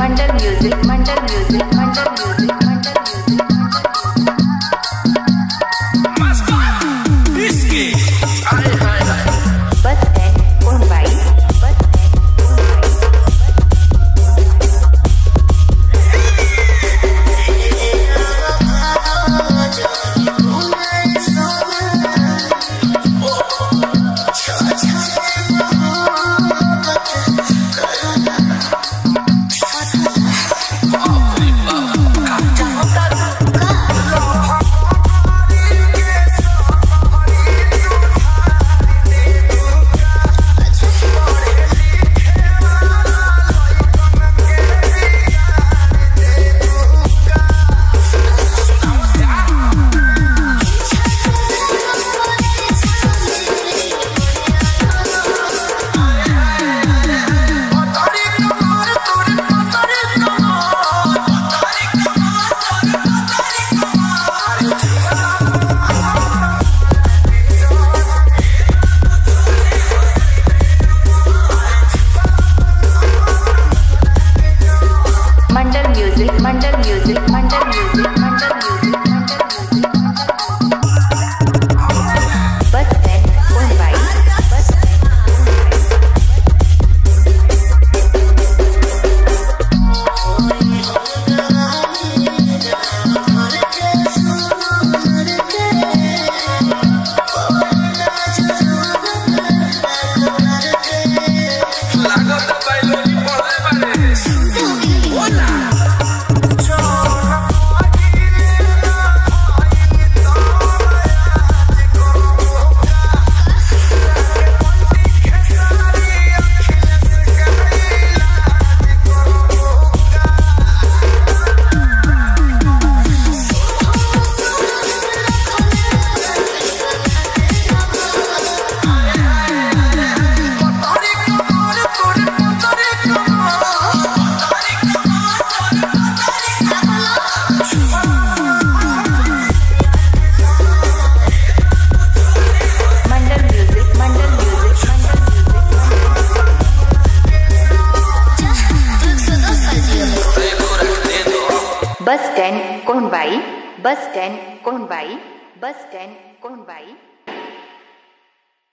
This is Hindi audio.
Mandal Music. Mandal music, Mandal music, Mandal music. Stand कोहनबाई bus stand कौन भाई बस स्टैंड कौन भाई